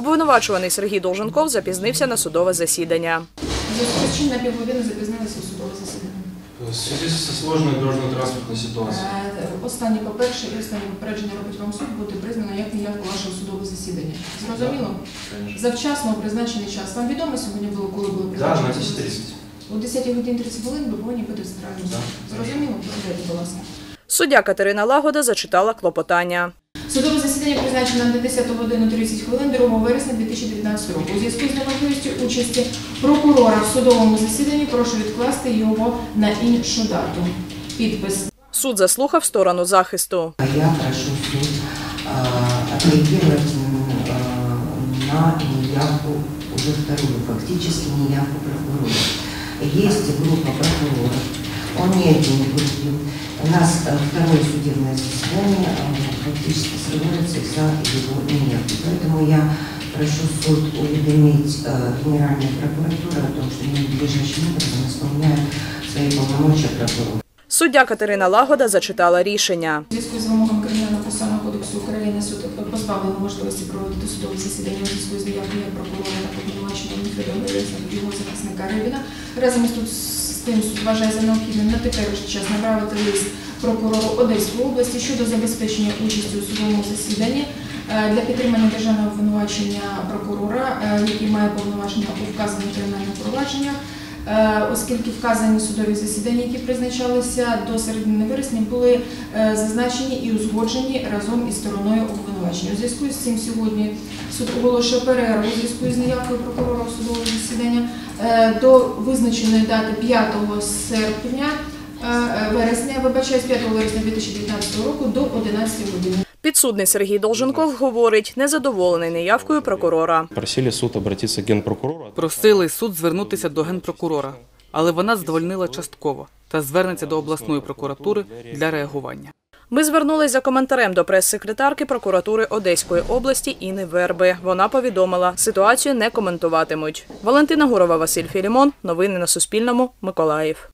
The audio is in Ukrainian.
Обвинувачуваний Сергій Долженков запізнився на судове засідання. Зв'язку з чим на півгодини запізнилися у судове засідання. В связи со сложной дорожно-транспортной ситуацией. Е, Останнє по-перше і останнє попередження робить вам суд бути признано як неявку вашого судового засідання. Зрозуміло? Конечно. Завчасно призначений час. Вам відомо сьогодні було, коли було Да, на призначено? 10.30. О 10 годин 30 хвилин ви повинні бути в центральному Да. суді. Зрозуміло? Посідайте, будь ласка. Суддя Катерина Лагода зачитала клопотання. Судове засідання призначено на 10 годину 30 хвилин 2 вересня 2019 року. У зв'язку з неможливістю участі прокурора в судовому засіданні прошу відкласти його на іншу дату. Підпис. Суд заслухав сторону захисту. А Я прошу суд отреагировать на неявку, уже вторую, фактически неявку прокурора. Есть группа прокуроров, он не один группе. У нас а, второе судебное заседание фактически срывается из-за его неявки. Поэтому я прошу суд уведомить а, Генеральную прокуратуру о том, что ненадлежащим образом исполняет свои полномочия прокурора. Суддя Катерина Лагода зачитала рішення. У зв'язку з вимогами Кримінального процесуального кодексу України суд позбавлено можливості проводити судове засідання у зв'язку з неявкою прокурора та повноваженням Михайла його захисника Рибіна. Разом з тим суд вважає за необхідним на теперішній час направити лист прокурору Одеської області щодо забезпечення участі у судовому засіданні е, для підтримання державного обвинувачення прокурора, е, який має повноваження у вказаних кримінальних провадженнях. Е, оскільки вказані судові засідання, які призначалися до середини вересня, були е, зазначені і узгоджені разом із стороною обвинувачення. У зв'язку з цим сьогодні суд оголошує перерву у зв'язку з неявкою прокурора у судове засідання е, до визначеної дати 5 серпня вересня, вибачаюсь, 5 вересня 2019 року до 11 години. Підсудний Сергій Долженков говорить, незадоволений неявкою прокурора. Просили суд обратиться к генпрокурору. Просили суд звернутися до генпрокурора, але вона задовольнила частково та звернеться до обласної прокуратури для реагування. Ми звернулись за коментарем до прес-секретарки прокуратури Одеської області Інни Верби. Вона повідомила, ситуацію не коментуватимуть. Валентина Гурова, Василь Філімон. Новини на Суспільному. Миколаїв.